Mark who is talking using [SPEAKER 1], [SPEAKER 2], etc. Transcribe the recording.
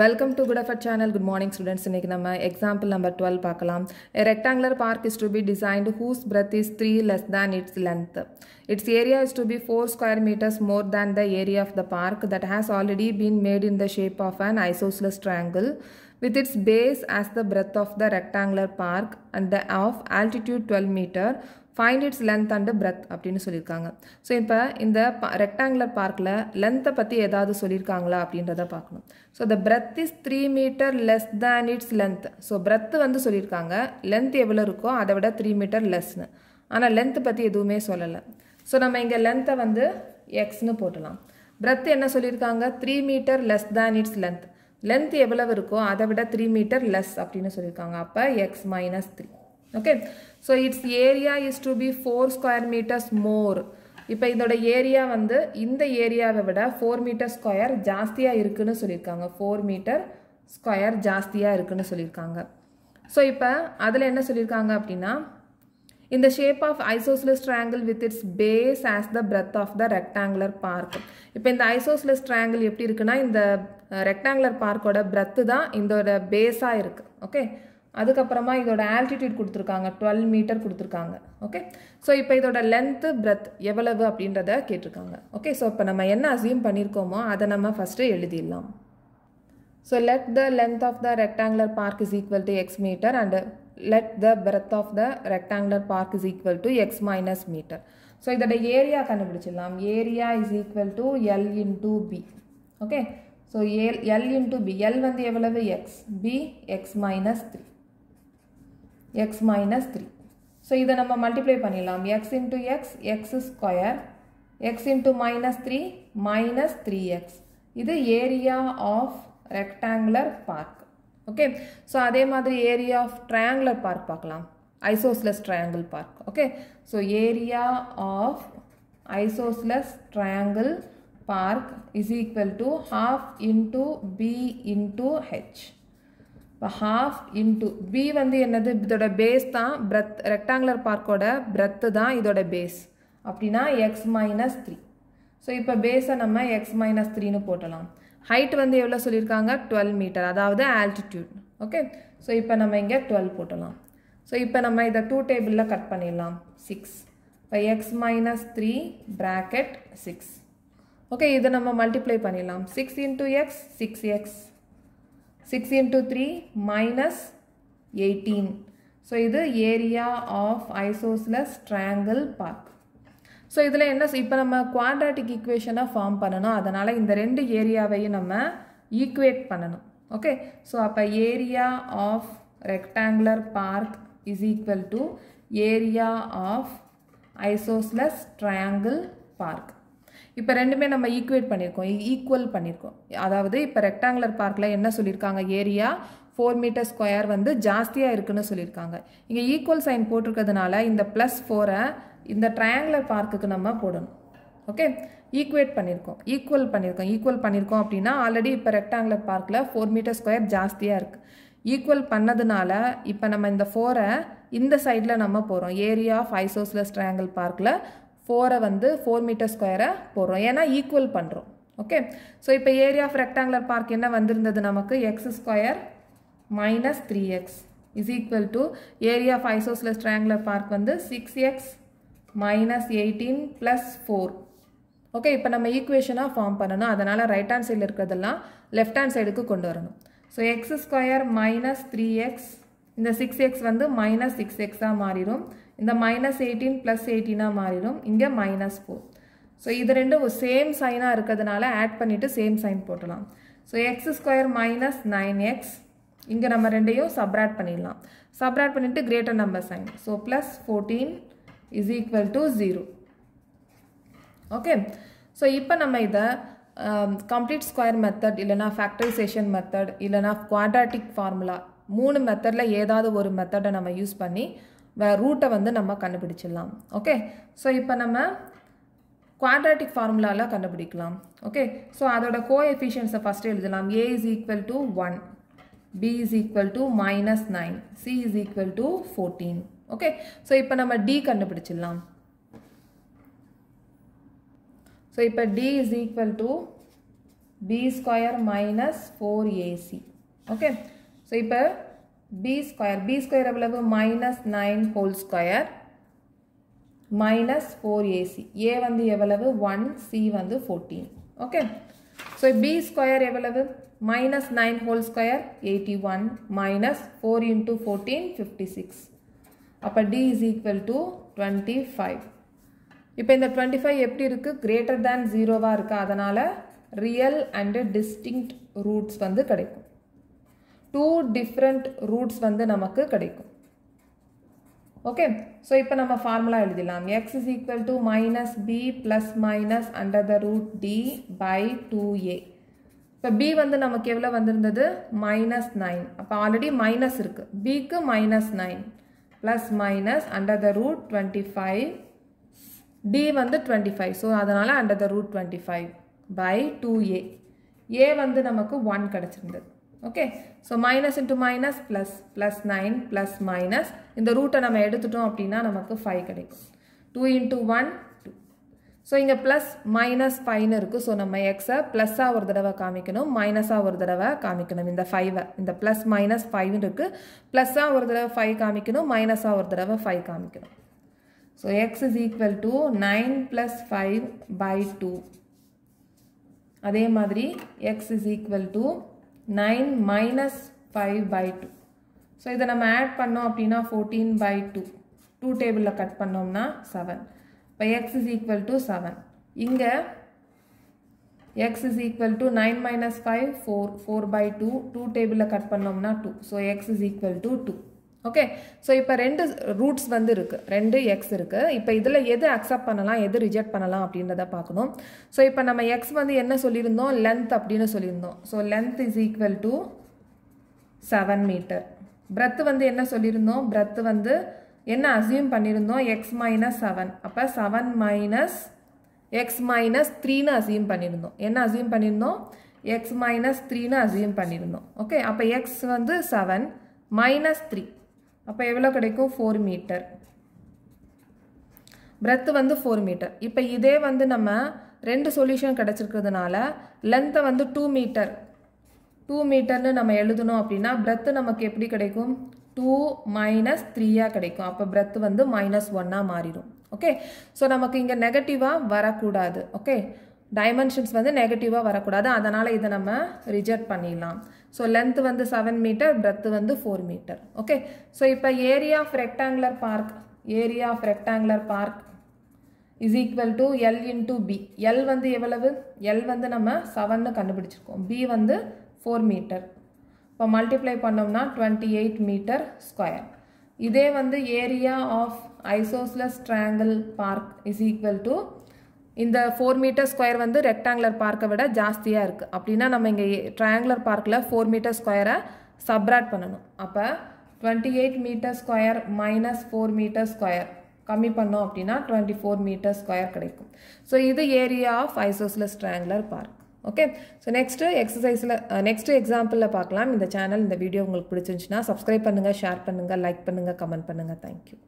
[SPEAKER 1] Welcome to good effort channel good morning students இன்னைக்கு நம்ம example number twelve பார்க்கலாம் A rectangular park is to be designed whose breadth is 3 less than its length. Its area is to be 4 square meters more than the area of the park that has already been made in the shape of an isosceles triangle with its base as the breadth of the rectangular park and the of altitude 12 meter find its length and breadth அப்படின்னு சொல்லியிருக்காங்க. So இப்போ இந்த rectangular பார்க்கில் லென்த்தை பற்றி ஏதாவது சொல்லியிருக்காங்களா அப்படின்றத பார்க்கணும். So the breadth is three meter less than its length so breadth வந்து சொல்லியிருக்காங்க. லென்த் எவ்வளோ இருக்கோ அதை விட த்ரீ மீட்டர் லெஸ்னு ஆனால் லென்த்து பற்றி எதுவுமே சொல்லலை. ஸோ நம்ம இங்கே லென்த்தை வந்து எக்ஸ்னு போட்டலாம். பிரெத் என்ன சொல்லியிருக்காங்க? Three meter less than its length length எவ்வளவு இருக்கோ அதை விட த்ரீ மீட்டர் லெஸ் அப்படின்னு சொல்லியிருக்காங்க. அப்போ X minus three okay so its area is to be four square meters more இப்போ இதோட ஏரியா வந்து இந்த ஏரியாவை விட ஃபோர் மீட்டர் ஸ்கொயர் ஜாஸ்தியாக இருக்குன்னு சொல்லியிருக்காங்க. ஃபோர் மீட்டர் ஸ்கொயர் ஜாஸ்தியாக இருக்குன்னு சொல்லியிருக்காங்க. ஸோ இப்போ அதில் என்ன சொல்லியிருக்காங்க அப்படின்னா இந்த shape of isosceles triangle with its base as the breadth of the rectangular park இப்போ இந்த ஐசோசிலஸ் ட்ராங்கிள் எப்படி இருக்குன்னா இந்த ரெக்டாங்குலர் பார்க்கோட பிரெத்து தான் இதோட பேஸாக இருக்குது ஓகே அதுக்கப்புறமா இதோட ஆல்டிடியூட் கொடுத்துருக்காங்க டுவெல் மீட்டர் கொடுத்துருக்காங்க. ஓகே ஸோ இப்போ இதோட லென்த்து பிரெத் எவ்வளவு அப்படின்றத கேட்டிருக்காங்க. ஓகே ஸோ இப்போ நம்ம என்ன அசியூம் பண்ணியிருக்கோமோ அதை நம்ம ஃபஸ்ட்டு எழுதிடலாம். So let the length of the rectangular park is equal to x metre and let the breadth of the rectangular park is equal to x minus metre so இதோட area கண்டுபிடிச்சிடலாம். Area is equal to l into b okay so l l into b l வந்து எவ்வளவு? X b x minus three x minus three so இதை நம்ம multiply பண்ணிடலாம். X into x x square x into minus three minus three x இது area of rectangular park okay so அதே மாதிரி area of triangular park பார்க்கலாம். Isosceles triangle park okay so area of isosceles triangle park is equal to half into b into h இப்போ half into B வந்து என்னது? இதோட base தான் breadth rectangular பார்க்கோட breadth தான் இதோட பேஸ் அப்படின்னா எக்ஸ் மைனஸ் த்ரீ ஸோ இப்போ பேஸை நம்ம எக்ஸ் மைனஸ் த்ரீன்னு போட்டலாம். ஹைட் வந்து எவ்வளோ சொல்லியிருக்காங்க? டுவெல் மீட்டர் அதாவது ஆல்டிடியூட் ஓகே ஸோ இப்போ நம்ம இங்கே டுவெல் போட்டலாம். ஸோ இப்போ நம்ம இதை டூ டேபிளில் கட் பண்ணிடலாம். சிக்ஸ் இப்போ x minus three bracket six okay இதை நம்ம மல்டிப்ளை பண்ணிடலாம். Six into x six x six into three minus eighteen so இது area of isosceles triangle park so இதில் என்ன இப்போ நம்ம குவாட்ராட்டிக் ஈக்குவேஷனாக ஃபார்ம் பண்ணணும். அதனால் இந்த ரெண்டு ஏரியாவையும் நம்ம ஈக்குவேட் பண்ணணும். ஓகே ஸோ அப்போ area of rectangular park is equal to area of isosceles triangle park இப்போ ரெண்டுமே நம்ம ஈக்குவேட் பண்ணியிருக்கோம் ஈக்குவல் e- பண்ணியிருக்கோம் அதாவது இப்போ ரெக்டாங்குலர் பார்க்கில் என்ன சொல்லியிருக்காங்க ஏரியா ஃபோர் மீட்டர் ஸ்கொயர் வந்து ஜாஸ்தியாக இருக்குன்னு சொல்லியிருக்காங்க இங்கே ஈக்குவல் சைன் போட்டிருக்கிறதுனால இந்த ப்ளஸ் ஃபோரை இந்த ட்ரையாங்குலர் பார்க்குக்கு நம்ம போடணும். ஓகே ஈக்குவேட் பண்ணியிருக்கோம் ஈக்குவல் பண்ணியிருக்கோம் ஈக்குவல் பண்ணியிருக்கோம் அப்படின்னா ஆல்ரெடி இப்போ ரெக்டாங்குலர் பார்க்கில் ஃபோர் மீட்டர் ஸ்கொயர் ஜாஸ்தியாக இருக்குது ஈக்குவல் பண்ணதுனால இப்போ நம்ம இந்த ஃபோரை இந்த சைடில் நம்ம போகிறோம் ஏரியா ஆஃப் ஐசோஸ்லஸ் ட்ரையாங்கிள் பார்க்கில் ஃபோரை வந்து ஃபோர் மீட்டர் ஸ்கொயரை போடுறோம். ஏன்னா ஈக்குவல் பண்ணுறோம் ஓகே ஸோ இப்போ ஏரியா ஆஃப் ரெக்டாங்குலர் பார்க் என்ன வந்திருந்தது நமக்கு? X square minus three x is equal to area of isosceles triangular park வந்து six x minus eighteen plus four okay இப்போ நம்ம ஈக்குவேஷனாக ஃபார்ம் பண்ணணும். அதனால் ரைட் ஹேண்ட் சைடில் இருக்கிறதெல்லாம் லெஃப்ட் ஹேண்ட் சைடுக்கு கொண்டு வரணும். So x square minus three x இந்த சிக்ஸ் எக்ஸ் வந்து மைனஸ் சிக்ஸ் எக்ஸாக மாறிடும். இந்த மைனஸ் எயிட்டீன் ப்ளஸ் எயிட்டீனாக மாறிடும். இங்கே மைனஸ் ஃபோர் ஸோ இது ரெண்டும் சேம் சைனாக இருக்கிறதுனால ஆட் பண்ணிவிட்டு சேம் சைன் போட்டலாம் so x square minus nine x இங்கே நம்ம ரெண்டையும் சப்ராட் பண்ணிடலாம். சப்ராட் பண்ணிவிட்டு greater number sign so plus fourteen is equal to zero okay so இப்போ நம்ம இதை கம்ப்ளீட் ஸ்கொயர் மெத்தட் இல்லைனா ஃபேக்டரைசேஷன் மெத்தட் இல்லைனா குவாட்ராட்டிக் ஃபார்முலா மூணு மெத்தடில் ஏதாவது ஒரு மெத்தடை நம்ம யூஸ் பண்ணி ரூட்டை வந்து நம்ம கண்டுபிடிச்சிடலாம். ஓகே ஸோ இப்போ நம்ம குவாட்ராட்டிக் ஃபார்முலாவில் கண்டுபிடிக்கலாம். ஓகே ஸோ அதோட கோ எஃபிஷியன்ஸை ஃபஸ்ட்டு எழுதலாம். A is equal to one b is equal to minus nine c is equal to fourteen okay so இப்போ நம்ம டி கண்டுபிடிச்சிடலாம். ஸோ இப்போ D is equal to b square minus four ac okay so இப்போ B square B square எவ்வளவு? Minus nine whole square minus four ac a வந்து எவ்வளவு? One C வந்து fourteen okay so b square எவ்வளவு? Minus nine whole square eighty one minus four into fourteen fifty six அப்போ D is equal to twenty five இப்போ இந்த twenty five எப்படி இருக்குது greater than ஜீரோவாக இருக்குது அதனால் ரியல் அண்டு டிஸ்டிங்க்ட் ரூட்ஸ் வந்து கிடைக்கும். டூ டிஃப்ரெண்ட் ரூட்ஸ் வந்து நமக்கு கிடைக்கும். ஓகே ஸோ இப்போ நம்ம ஃபார்முலா எழுதிடலாம். X is equal to minus b plus minus under the root D by two a இப்போ பி வந்து நமக்கு எவ்வளோ வந்திருந்தது? மைனஸ் நைன் அப்போ ஆல்ரெடி மைனஸ் இருக்குது பிக்கு minus nine plus minus under the root twenty five D வந்து டுவெண்ட்டி ஃபைவ் ஸோ அதனால் under the root twenty five by two a a வந்து நமக்கு one கிடச்சிருந்தது. Okay so minus into minus plus plus nine plus minus இந்த ரூட்டை நம்ம எடுத்துட்டோம் அப்படின்னா நமக்கு ஃபைவ் கிடைக்கும். Two into one two so இங்கே ப்ளஸ் மைனஸ் ஃபைவ்னு இருக்குது ஸோ நம்ம எக்ஸை ப்ளஸ்ஸாக ஒரு தடவை காமிக்கணும். மைனஸாக ஒரு தடவை காமிக்கணும். இந்த ஃபைவை இந்த ப்ளஸ் மைனஸ் ஃபைவ்னு இருக்குது ப்ளஸ்ஸாக ஒரு தடவை ஃபைவ் காமிக்கணும். மைனஸாக ஒரு தடவை ஃபைவ் காமிக்கணும். So x is equal to nine plus five by two அதே மாதிரி x is equal to nine minus five by two so இதை நம்ம ஆட் பண்ணோம் அப்படின்னா ஃபோர்டீன் பை டூ டூ டேபிளில் கட் பண்ணோம்னா செவன் இப்போ x is equal to seven இங்கே x is equal to nine minus five four four by two two டேபிளில் cut பண்ணோம்னா two so x is equal to two okay so இப்போ ரெண்டு roots வந்து இருக்குது ரெண்டு எக்ஸ் இருக்குது இப்போ இதில் எது அக்செப்ட் பண்ணலாம் எது ரிஜெக்ட் பண்ணலாம் அப்படின்றத பார்க்கணும். ஸோ இப்போ நம்ம எக்ஸ் வந்து என்ன சொல்லியிருந்தோம்? லென்த் அப்படின்னு சொல்லியிருந்தோம். So length is equal to seven metre breadth வந்து என்ன சொல்லியிருந்தோம்? பிரெத்து வந்து என்ன அசியூம் பண்ணியிருந்தோம்? எக்ஸ் மைனஸ் செவன் அப்போ செவன் மைனஸ் எக்ஸ் மைனஸ் த்ரீன்னு அசியூம் பண்ணியிருந்தோம். என்ன அசியூம் பண்ணியிருந்தோம்? எக்ஸ் மைனஸ் த்ரீன்னு அசியூம் பண்ணியிருந்தோம். ஓகே அப்போ எக்ஸ் வந்து செவன் மைனஸ் த்ரீ அப்போ எவ்வளோ கிடைக்கும்? ஃபோர் மீட்டர் பிரெத்து வந்து ஃபோர் மீட்டர் இப்போ இதே வந்து நம்ம ரெண்டு சொல்யூஷன் கிடச்சிருக்கிறதுனால லென்த்தை வந்து டூ மீட்டர் டூ மீட்டர்னு நம்ம எழுதணும் அப்படின்னா பிரெத்து நமக்கு எப்படி கிடைக்கும்? டூ மைனஸ் த்ரீயாக கிடைக்கும். அப்போ பிரெத்து வந்து மைனஸ் ஒன்னாக மாறிடும். ஓகே ஸோ நமக்கு இங்கே நெகட்டிவாக வரக்கூடாது. ஓகே டைமென்ஷன்ஸ் வந்து நெகட்டிவாக வரக்கூடாது. அதனால் இதை நம்ம ரிஜெக்ட் பண்ணிடலாம். ஸோ லென்த் வந்து செவன் மீட்டர் பிரெத்து வந்து ஃபோர் மீட்டர் ஓகே ஸோ இப்போ area of rectangular park area of rectangular park is equal to l into b l வந்து எவ்வளவு? எல் வந்து நம்ம செவன்னு கண்டுபிடிச்சிருக்கோம். பி வந்து ஃபோர் மீட்டர் இப்போ மல்டிப்ளை பண்ணோம்னா டுவெண்ட்டி எயிட் மீட்டர் ஸ்கொயர் இதே வந்து area of isosceles triangle park is equal to இந்த ஃபோர் மீட்டர் ஸ்கொயர் வந்து ரெக்டாங்குலர் பார்க்கை விட ஜாஸ்தியாக இருக்குது அப்படின்னா நம்ம இங்கே ட்ரையாங்குலர் பார்க்கில் ஃபோர் மீட்டர் ஸ்கொயரை சப்ராட் பண்ணணும். அப்போ twenty eight metre square minus four metre square கம்மி பண்ணோம் அப்படின்னா டுவெண்ட்டி ஃபோர் மீட்டர் ஸ்கொயர் கிடைக்கும். ஸோ இது area of isosceles triangular park okay so next எக்ஸசைஸில் next எக்ஸாம்பிளில் பார்க்கலாம். இந்த சேனல் இந்த வீடியோ உங்களுக்கு பிடிச்சிருந்துச்சுன்னா சப்ஸ்கிரைப் பண்ணுங்கள் ஷேர் பண்ணுங்கள் லைக் பண்ணுங்கள் கமெண்ட் பண்ணுங்கள் தேங்க்யூ